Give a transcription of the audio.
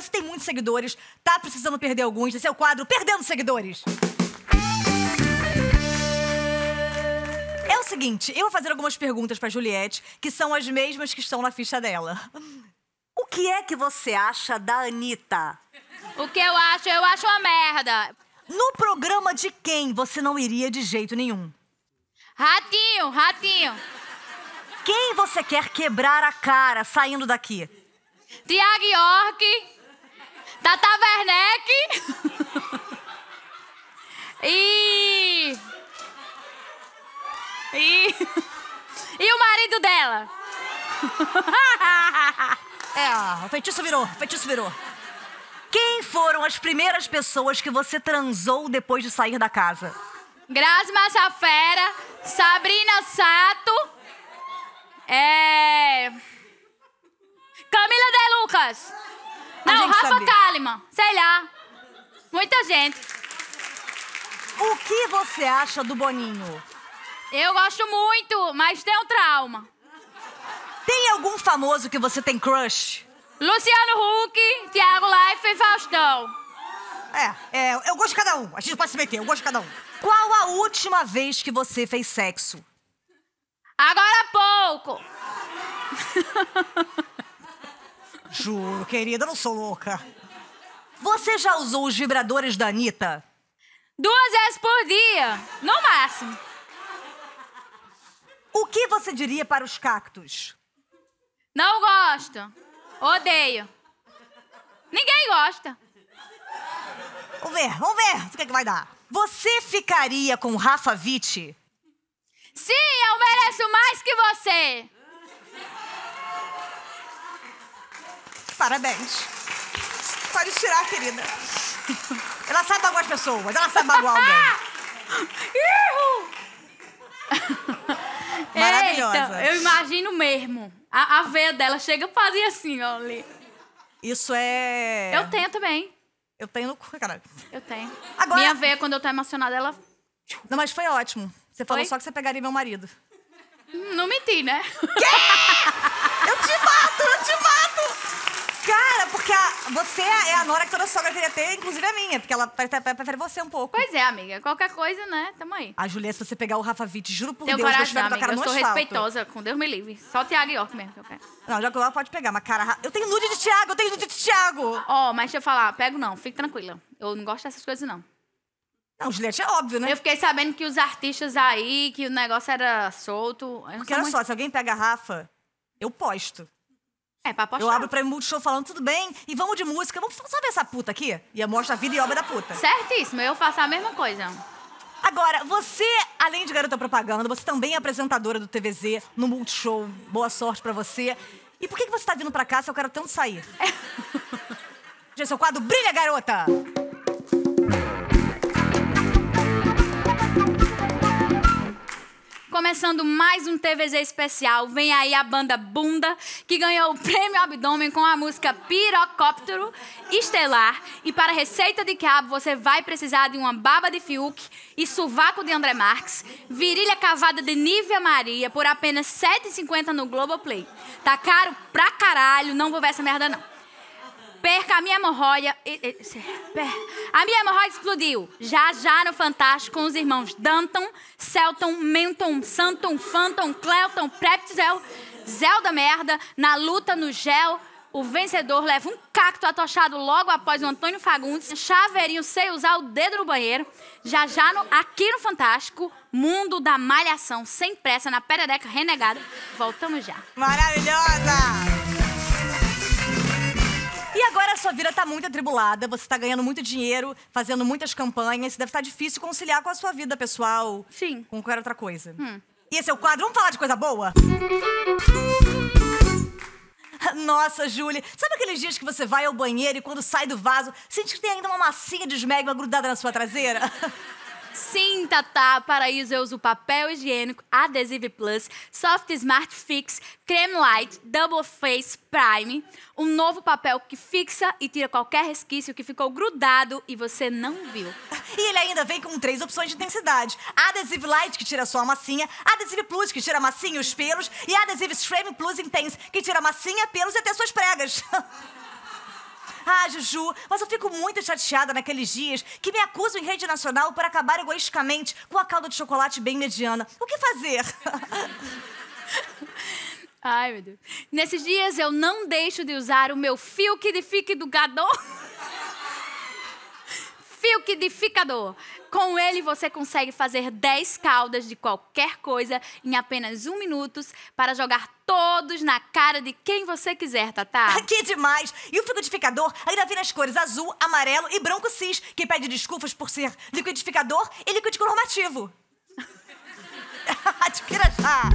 você tem muitos seguidores, tá precisando perder alguns. Esse é o quadro Perdendo Seguidores. É o seguinte, eu vou fazer algumas perguntas pra Juliette, que são as mesmas que estão na ficha dela. O que é que você acha da Anitta? O que eu acho? Eu acho uma merda. No programa de quem você não iria de jeito nenhum? Ratinho, ratinho. Quem você quer quebrar a cara saindo daqui? Tiago York. Tata Werneck. e... E... E o marido dela. É, o feitiço virou, o feitiço virou. Quem foram as primeiras pessoas que você transou depois de sair da casa? Grazi Massafera, Sabrina Sato, é... Camila De Lucas. Não, Rafa sabe. Kalimann, sei lá. Muita gente. O que você acha do Boninho? Eu gosto muito, mas tenho trauma. Tem algum famoso que você tem crush? Luciano Huck, Thiago Life e Faustão. É, é, eu gosto de cada um. A gente pode se meter, eu gosto de cada um. Qual a última vez que você fez sexo? Agora há pouco. Juro, querida, eu não sou louca. Você já usou os vibradores da Anitta? Duas vezes por dia, no máximo. O que você diria para os cactos? Não gosto. Odeio. Ninguém gosta. Vamos ver, vamos ver o que, é que vai dar. Você ficaria com Rafa Witt? Sim, eu mereço mais que você. Parabéns. Pode tirar, querida. Ela sabe magoar as pessoas, ela sabe magoar alguém. Maravilhosa. Eita, eu imagino mesmo. A, a veia dela chega fazer assim, ó. ali. Isso é. Eu tenho também. Eu tenho no cu, cara. Eu tenho. Agora- Minha veia, quando eu tô emocionada, ela. Não, mas foi ótimo. Você falou Foi? só que você pegaria meu marido. Não menti, né? Eu te mato, eu te mato! Cara, porque a- você é a nora que toda sogra queria ter, inclusive a minha, porque ela pre- pre- prefere você um pouco. Pois é, amiga. Qualquer coisa, né? Tamo aí. A Juliette, se você pegar o Rafa Witt, juro por Tenho Deus, coragem, deixa eu não, tua amiga. cara Eu no sou asfalto. respeitosa, com Deus me livre. Só o Thiago York mesmo que eu quero. Não, já que ela pode pegar, mas cara, eu tenho nude de Thiago, eu tenho nude de Thiago. Ó, mas deixa eu falar, pego não, fique tranquila. Eu não gosto dessas coisas, não. Não, Juliette é óbvio, né? Eu fiquei sabendo que os artistas aí, que o negócio era solto. eu não Porque sou olha muito- só, se alguém pega a Rafa, eu posto. É, pra postar. Eu abro pra multishow falando, tudo bem, e vamos de música, vamos só ver essa puta aqui? E eu mostro a vida e obra da puta. Certíssimo, eu faço a mesma coisa. Agora, você, além de garota propaganda, você também é apresentadora do TVZ no Multishow. Boa sorte pra você. E por que você tá vindo pra cá se eu quero tanto sair? Gente, seu quadro Brilha, Garota! Começando mais um TVZ especial, vem aí a banda Bunda, que ganhou o prêmio Abdômen com a música Pirocóptero Estelar. E para receita de cabo, você vai precisar de uma baba de Fiuk e sovaco de André Marques, virilha cavada de Nívia Maria por apenas R$ 7,50 no Globoplay. Tá caro pra caralho, não vou ver essa merda não. Perca a minha hemorroida. A minha hemorroida explodiu. Já já no Fantástico com os irmãos Danton, Celton, Menton, Santon, Phantom, Clelton, Preptizel, Zelda Merda, na luta no gel. O vencedor leva um cacto atochado logo após o Antônio Fagundes, chaveirinho sem usar o dedo no banheiro. Já já no- aqui no Fantástico, mundo da malhação, sem pressa, na perereca renegada. Voltamos já. Maravilhosa! Sua vida tá muito atribulada, você tá ganhando muito dinheiro, fazendo muitas campanhas, deve estar difícil conciliar com a sua vida pessoal, Sim. com qualquer outra coisa. E esse é o quadro, vamos falar de coisa boa? Nossa, Júlia, sabe aqueles dias que você vai ao banheiro e quando sai do vaso, sente que tem ainda uma massinha de esmegma grudada na sua traseira? Sim, Tatá, Paraíso eu uso papel higiênico, Adesive Plus, Soft Smart Fix, Creme Light, Double Face Prime, um novo papel que fixa e tira qualquer resquício que ficou grudado e você não viu. E ele ainda vem com três opções de intensidade. Adesive Light, que tira só a massinha. Adesive Plus, que tira a massinha e os pelos. E Adesive Extreme Plus Intense, que tira a massinha, pelos e até suas pregas. Ah, Juju, mas eu fico muito chateada naqueles dias que me acusam em rede nacional por acabar egoisticamente com a calda de chocolate bem mediana. O que fazer? Ai, meu Deus. Nesses dias eu não deixo de usar o meu fio quidificador. Fio quidificador. Com ele você consegue fazer 10 caldas de qualquer coisa em apenas um minuto para jogar todos na cara de quem você quiser, Tatá. que demais! E o liquidificador ainda vem nas cores azul, amarelo e branco cis, que pede desculpas por ser liquidificador e liquidificador normativo. Adquira já!